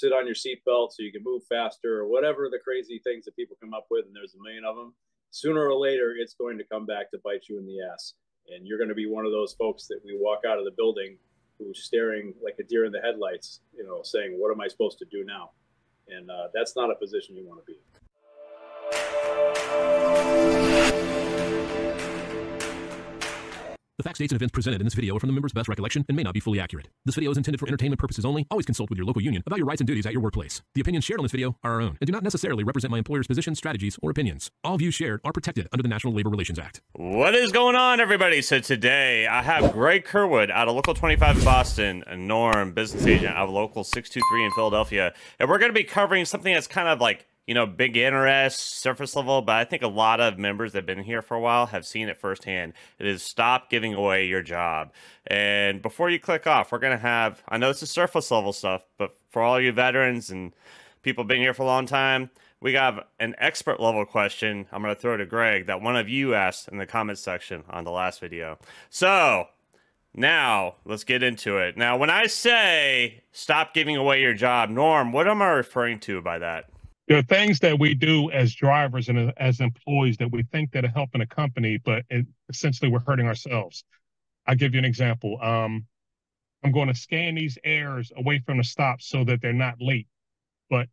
sit on your seatbelt so you can move faster or whatever the crazy things that people come up with, and there's a million of them. Sooner or later, it's going to come back to bite you in the ass, and you're going to be one of those folks that we walk out of the building who's staring like a deer in the headlights, you know, saying, "What am I supposed to do now?" And uh, that's not a position you want to be in. The facts, dates, and events presented in this video are from the member's best recollection and may not be fully accurate. This video is intended for entertainment purposes only. Always consult with your local union about your rights and duties at your workplace. The opinions shared on this video are our own and do not necessarily represent my employer's positions, strategies, or opinions. All views shared are protected under the National Labor Relations Act. What is going on, everybody? So today I have Greg Kerwood out of Local 25 in Boston, and Norm, business agent out of Local 623 in Philadelphia, and we're going to be covering something that's kind of like you know, big interest, surface level, but I think a lot of members that have been here for a while have seen it firsthand. It is stop giving away your job. And before you click off, we're going to have, I know this is surface level stuff, but for all you veterans and people been here for a long time, we have an expert level question I'm going to throw to Greg that one of you asked in the comments section on the last video. So, now, let's get into it. Now, when I say stop giving away your job, Norm, what am I referring to by that? There are things that we do as drivers and as employees that we think that are helping a company, but it, essentially we're hurting ourselves. I'll give you an example. Um, I'm going to scan these airs away from the stops so that they're not late. But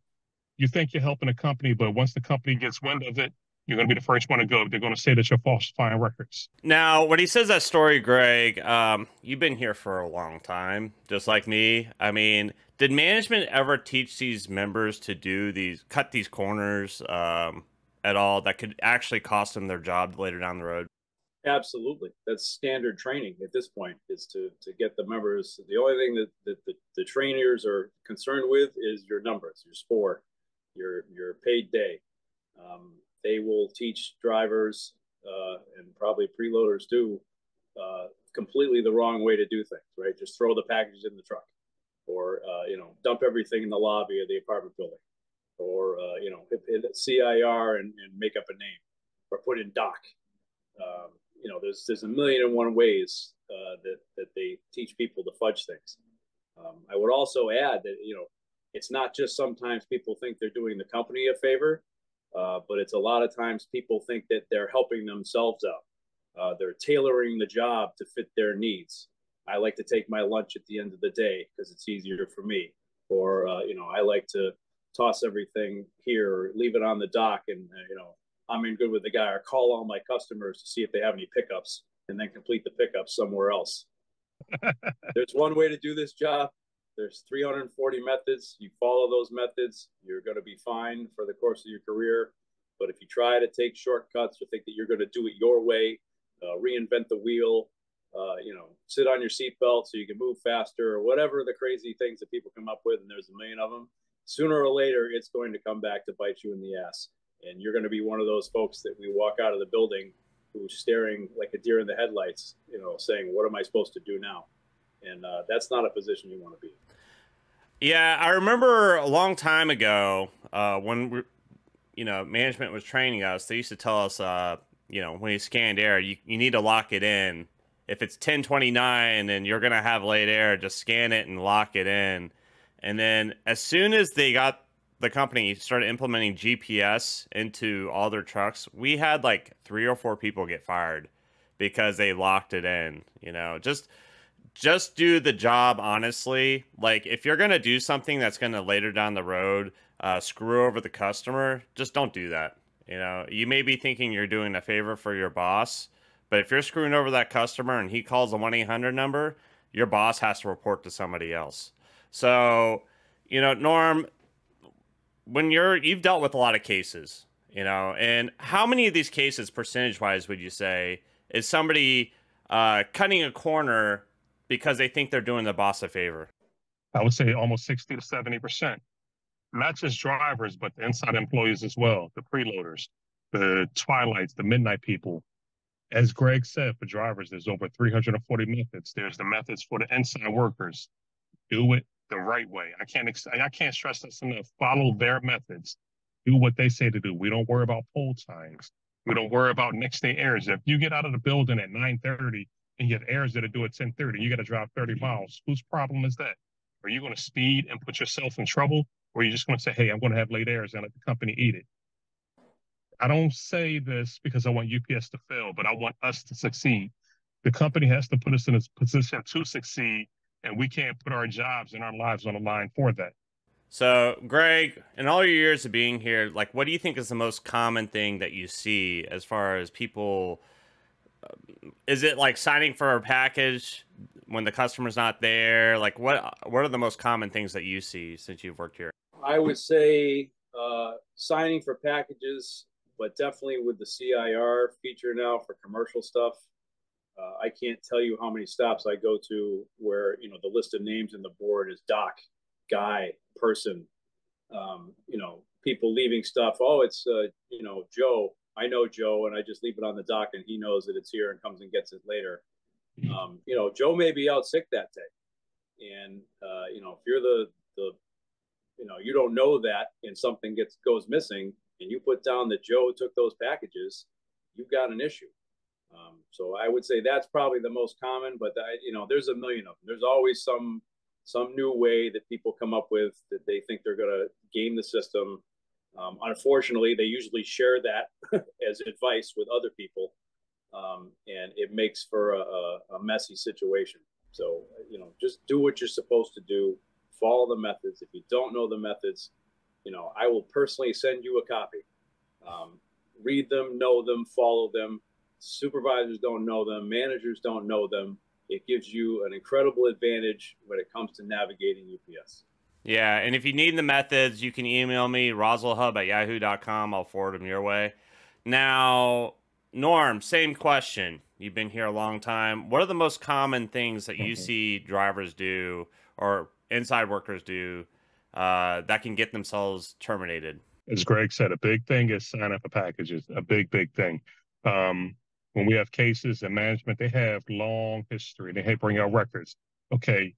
you think you're helping a company, but once the company gets wind of it, you're going to be the first one to go. They're going to say that you're falsifying records. Now, when he says that story, Greg, um, you've been here for a long time, just like me. I mean, did management ever teach these members to do these cut these corners um, at all that could actually cost them their job later down the road? Absolutely. That's standard training at this point is to to get the members the only thing that, that the, the trainers are concerned with is your numbers your score your your paid day. Um, they will teach drivers uh, and probably preloaders too uh, completely the wrong way to do things right? Just throw the packages in the truck or uh, you know dump everything in the lobby of the apartment building, or uh, you know hit, hit CIR and, and, make up a name, or put in doc. Um, you know, there's there's a million and one ways uh, that that they teach people to fudge things. Um, I would also add that you know it's not just sometimes people think they're doing the company a favor, uh, but it's a lot of times people think that they're helping themselves out. Uh, they're tailoring the job to fit their needs. I like to take my lunch at the end of the day because it's easier for me. Or, uh, you know, I like to toss everything here or leave it on the dock and, uh, you know, I'm in good with the guy or call all my customers to see if they have any pickups and then complete the pickups somewhere else. There's one way to do this job. There's 340 methods. You follow those methods, you're going to be fine for the course of your career. But if you try to take shortcuts or think that you're going to do it your way, uh, reinvent the wheel, uh, you know, sit on your seatbelt so you can move faster or whatever the crazy things that people come up with, and there's a million of them. Sooner or later, it's going to come back to bite you in the ass, and you're going to be one of those folks that we walk out of the building who's staring like a deer in the headlights, you know, saying, "What am I supposed to do now?" And uh, that's not a position you want to be. Yeah, I remember a long time ago uh, when you know management was training us. They used to tell us, uh, you know, when you scanned air, you, you need to lock it in if it's 1029 and you're going to have late air, just scan it and lock it in. And then as soon as they got the company started implementing GPS into all their trucks, we had like three or four people get fired because they locked it in, you know, just just do the job honestly. Like if you're going to do something that's going to later down the road uh, screw over the customer, just don't do that. You know, you may be thinking you're doing a favor for your boss, but if you're screwing over that customer and he calls a 1 800 number, your boss has to report to somebody else. So, you know, Norm, when you're, you've dealt with a lot of cases, you know, and how many of these cases, percentage wise, would you say, is somebody uh, cutting a corner because they think they're doing the boss a favor? I would say almost 60 to 70%. Not just drivers, but the inside employees as well, the preloaders, the twilights, the midnight people, as Greg said, for drivers, there's over 340 methods. There's the methods for the inside workers. Do it the right way. I can't I can't stress this enough. Follow their methods. Do what they say to do. We don't worry about poll times. We don't worry about next day airs. If you get out of the building at 9:30 and you have airs that are due at 10:30, you got to drive 30 miles. Whose problem is that? Are you going to speed and put yourself in trouble, Or are you're just going to say, hey, I'm going to have late airs and let the company eat it. I don't say this because I want UPS to fail, but I want us to succeed. The company has to put us in a position to succeed, and we can't put our jobs and our lives on the line for that. So, Greg, in all your years of being here, like, what do you think is the most common thing that you see as far as people? Uh, is it like signing for a package when the customer's not there? Like, what what are the most common things that you see since you've worked here? I would say uh, signing for packages, but definitely with the CIR feature now for commercial stuff. Uh, I can't tell you how many stops I go to where you know the list of names in the board is Doc, Guy, person, um, you know, people leaving stuff. Oh, it's uh, you know Joe. I know Joe, and I just leave it on the dock, and he knows that it's here and comes and gets it later. Um, you know, Joe may be out sick that day, and uh, you know, if you're the the, you know, you don't know that, and something gets goes missing, and you put down that Joe took those packages, you've got an issue. Um, so I would say that's probably the most common, but I, you know, there's a million of them. There's always some some new way that people come up with that they think they're going to game the system. Um, unfortunately, they usually share that as advice with other people, um, and it makes for a, a, messy situation. So, you know, just do what you're supposed to do. Follow the methods. If you don't know the methods, you know, I will personally send you a copy. Um, read them, know them, follow them. Supervisors don't know them, managers don't know them it gives you an incredible advantage when it comes to navigating UPS. Yeah, and if you need the methods, you can email me, roslhub at yahoo.com. I'll forward them your way. Now, Norm, same question. You've been here a long time. What are the most common things that you mm-hmm. see drivers do or inside workers do uh, that can get themselves terminated? As Greg said, a big thing is sign up for packages. A big, big thing. Um, when we have cases and management, they have long history. They bring out records. Okay,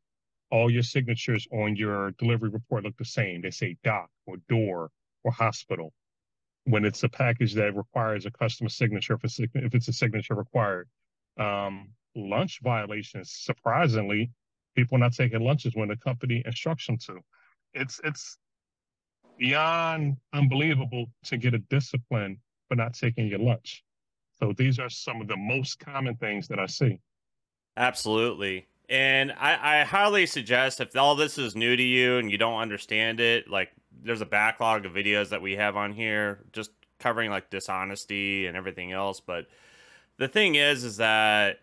all your signatures on your delivery report look the same. They say doc or door or hospital. When it's a package that requires a customer signature, if it's, if it's a signature required. Um, lunch violations, surprisingly, people not taking lunches when the company instructs them to. It's it's beyond unbelievable to get a discipline for not taking your lunch. So these are some of the most common things that I see. Absolutely. And I, I, highly suggest if all this is new to you and you don't understand it, like there's a backlog of videos that we have on here just covering like dishonesty and everything else. But the thing is, is that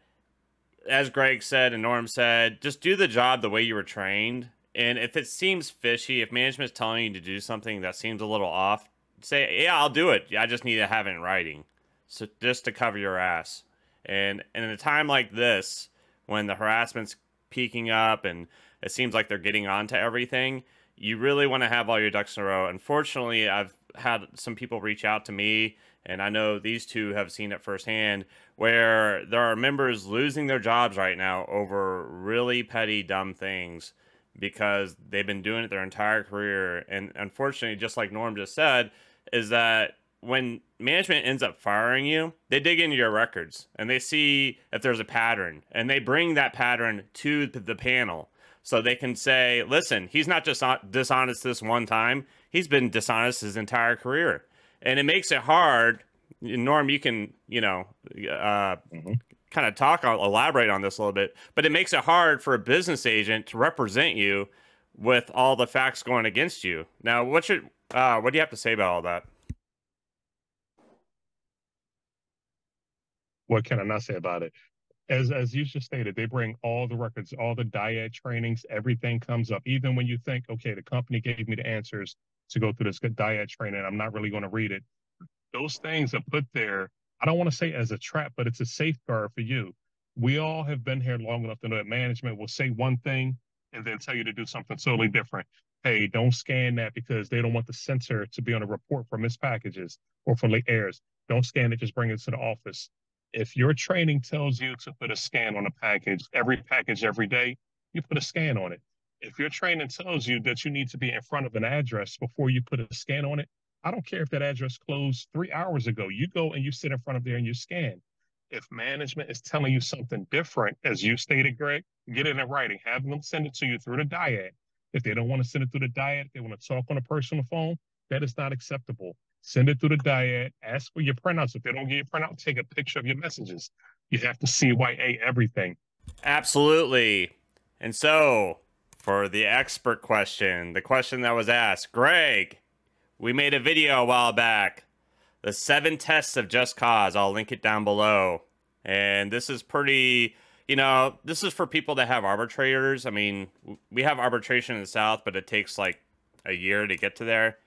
as Greg said and Norm said, just do the job the way you were trained. And if it seems fishy, if management's telling you to do something that seems a little off, say, yeah, I'll do it. I just need to have it in writing so just to cover your ass. And, and in a time like this, when the harassment's peaking up and it seems like they're getting onto everything, you really want to have all your ducks in a row. Unfortunately, I've had some people reach out to me, and I know these two have seen it firsthand, where there are members losing their jobs right now over really petty, dumb things because they've been doing it their entire career. And unfortunately, just like Norm just said, is that when management ends up firing you, they dig into your records and they see if there's a pattern and they bring that pattern to the panel so they can say, listen, he's not just dishonest this one time, he's been dishonest his entire career. And it makes it hard. Norm, you can, you know, uh, mm-hmm. Kind of talk, I'll elaborate on this a little bit, but it makes it hard for a business agent to represent you with all the facts going against you. Now, what should, uh, what do you have to say about all that? what can I not say about it? As as you just stated, they bring all the records, all the DIAD trainings, everything comes up. Even when you think, okay, the company gave me the answers to go through this DIAD training, I'm not really going to read it. Those things are put there. I don't want to say as a trap, but it's a safeguard for you. We all have been here long enough to know that management will say one thing and then tell you to do something totally different. Hey, don't scan that because they don't want the sensor to be on a report for missed packages or for late airs. Don't scan it, just bring it to the office if your training tells you to put a scan on a package, every package every day, you put a scan on it. If your training tells you that you need to be in front of an address before you put a scan on it, I don't care if that address closed three hours ago. You go and you sit in front of there and you scan. If management is telling you something different, as you stated, Greg, get it in writing. Have them send it to you through the DIAD. If they don't want to send it through the DIAD, they want to talk on a personal phone, that is not acceptable. Send it through the DIAD. Ask for your printouts. If they don't get your printout, take a picture of your messages. You have to CYA everything. Absolutely. And so, for the expert question, the question that was asked, Greg, we made a video a while back. The seven tests of Just Cause. I'll link it down below. And this is pretty, you know, this is for people that have arbitrators. I mean, we have arbitration in the South, but it takes like a year to get to there.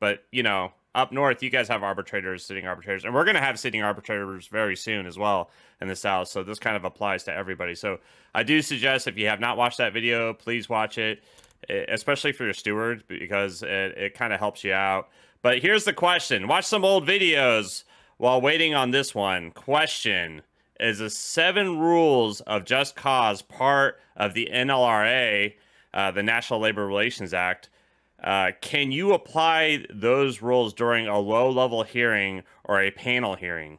But, you know, up north, you guys have arbitrators, sitting arbitrators, and we're going to have sitting arbitrators very soon as well in the South. So this kind of applies to everybody. So I do suggest if you have not watched that video, please watch it, especially for your steward, because it, it kind of helps you out. But here's the question watch some old videos while waiting on this one. Question Is the seven rules of just cause part of the NLRA, uh, the National Labor Relations Act? Uh, can you apply those rules during a low level hearing or a panel hearing?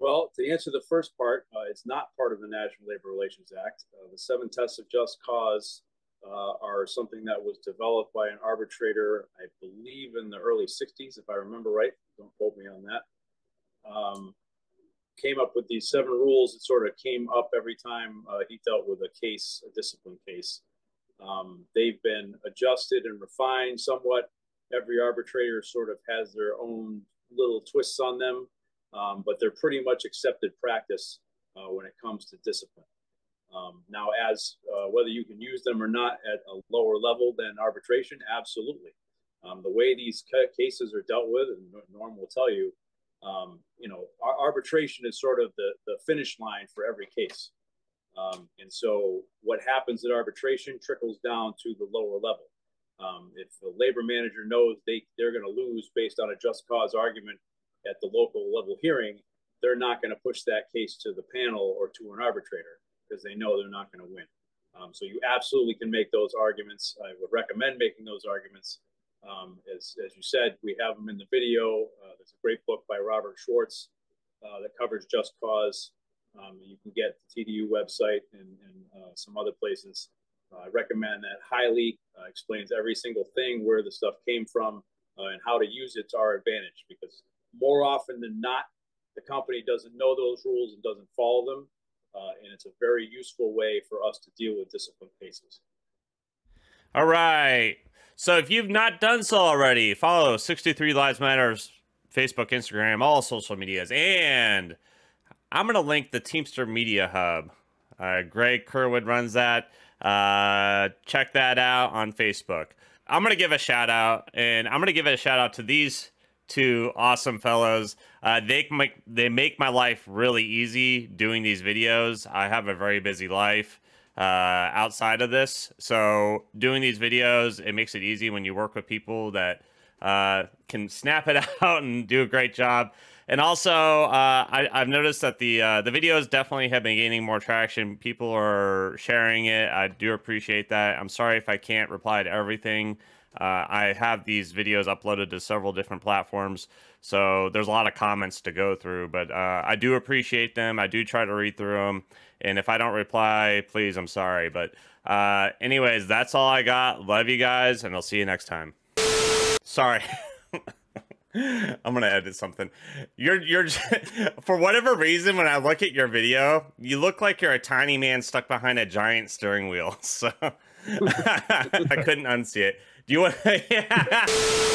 Well, to answer the first part, uh, it's not part of the National Labor Relations Act. Uh, the seven tests of just cause uh, are something that was developed by an arbitrator, I believe, in the early 60s, if I remember right. Don't quote me on that. Um, came up with these seven rules. It sort of came up every time uh, he dealt with a case, a discipline case. Um, they've been adjusted and refined somewhat. Every arbitrator sort of has their own little twists on them, um, but they're pretty much accepted practice uh, when it comes to discipline. Um, now, as uh, whether you can use them or not at a lower level than arbitration, absolutely. Um, the way these ca- cases are dealt with, and Norm will tell you, um, you know, arbitration is sort of the, the finish line for every case. Um, and so what happens at arbitration trickles down to the lower level. Um, if the labor manager knows they, they're going to lose based on a just cause argument at the local level hearing, they're not going to push that case to the panel or to an arbitrator because they know they're not going to win. Um, so you absolutely can make those arguments. I would recommend making those arguments. Um, as, as you said, we have them in the video. Uh, there's a great book by Robert Schwartz uh, that covers just cause. Um, you can get the TDU website and, and uh, some other places. Uh, I recommend that highly. Uh, explains every single thing, where the stuff came from, uh, and how to use it to our advantage. Because more often than not, the company doesn't know those rules and doesn't follow them, uh, and it's a very useful way for us to deal with discipline cases. All right. So if you've not done so already, follow 63 Lives Matters Facebook, Instagram, all social medias, and I'm going to link the Teamster Media Hub. Uh, Greg Kerwood runs that. Uh, check that out on Facebook. I'm going to give a shout out, and I'm going to give a shout out to these two awesome fellows. Uh, they make they make my life really easy doing these videos. I have a very busy life uh, outside of this, so doing these videos it makes it easy when you work with people that uh, can snap it out and do a great job. And also, uh, I, have noticed that the uh, the videos definitely have been gaining more traction. People are sharing it. I do appreciate that. I'm sorry if I can't reply to everything. Uh, I have these videos uploaded to several different platforms, so there's a lot of comments to go through. But uh, I do appreciate them. I do try to read through them, and if I don't reply, please, I'm sorry. But uh, anyways, that's all I got. Love you guys, and I'll see you next time. Sorry. I'm gonna edit something. You're you're for whatever reason when I look at your video, you look like you're a tiny man stuck behind a giant steering wheel. So I couldn't unsee it. Do you want?